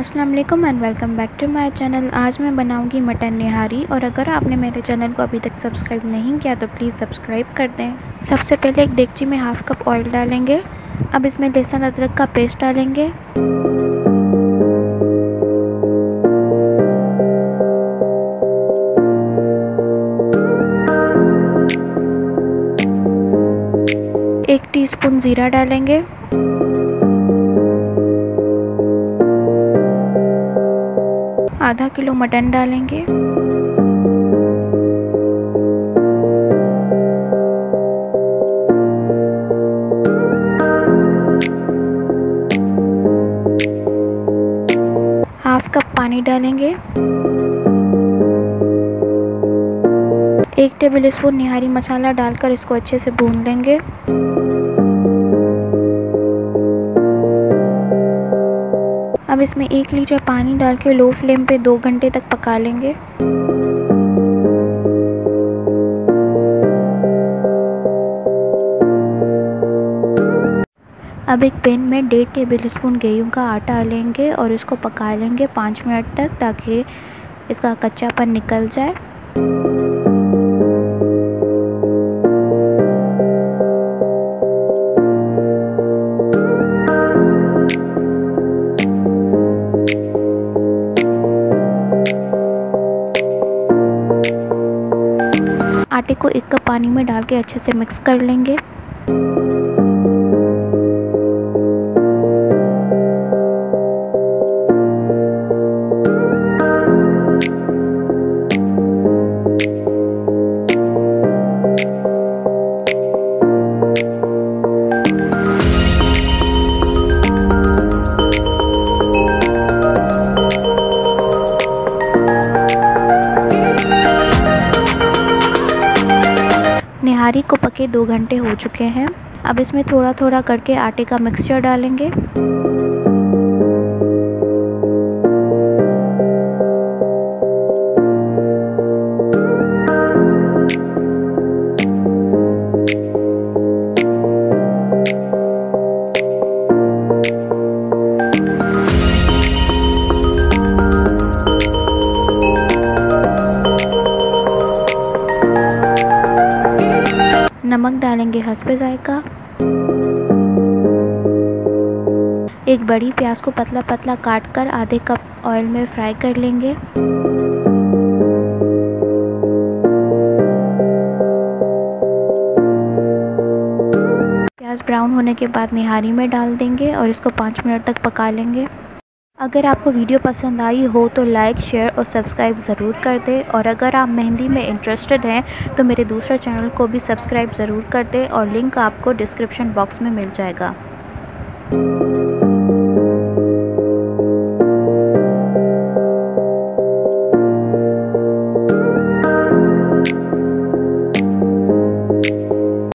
अस्सलाम वालेकुम and welcome back to my channel. आज मैं बनाऊँगी मटन निहारी और अगर आपने मेरे चैनल को अभी तक सब्सक्राइब नहीं किया तो प्लीज़ सब्सक्राइब कर दें। सबसे पहले एक देगची में हाफ़ कप ऑयल डालेंगे। अब इसमें लहसुन अदरक का पेस्ट डालेंगे। एक टीस्पून ज़ीरा डालेंगे। आधा किलो मटन डालेंगे। हाफ़ कप पानी डालेंगे। एक टेबल स्पून निहारी मसाला डालकर इसको अच्छे से भून लेंगे। अब इसमें एक लीटर पानी डाल के लो फ्लेम पे दो घंटे तक पका लेंगे। अब एक पैन में डेढ़ टेबल स्पून गेहूँ का आटा लेंगे और इसको पका लेंगे पाँच मिनट तक ताकि इसका कच्चापन निकल जाए। आटे को एक कप पानी में डाल के अच्छे से मिक्स कर लेंगे। निहारी को पके दो घंटे हो चुके हैं। अब इसमें थोड़ा थोड़ा करके आटे का मिक्सचर डालेंगे। नमक डालेंगे हंसपे जायका। एक बड़ी प्याज को पतला पतला काट कर आधे कप ऑयल में फ्राई कर लेंगे। प्याज ब्राउन होने के बाद निहारी में डाल देंगे और इसको पाँच मिनट तक पका लेंगे। अगर आपको वीडियो पसंद आई हो तो लाइक, शेयर और सब्सक्राइब ज़रूर कर दें। और अगर आप मेहंदी में इंटरेस्टेड हैं तो मेरे दूसरे चैनल को भी सब्सक्राइब ज़रूर कर दें और लिंक आपको डिस्क्रिप्शन बॉक्स में मिल जाएगा।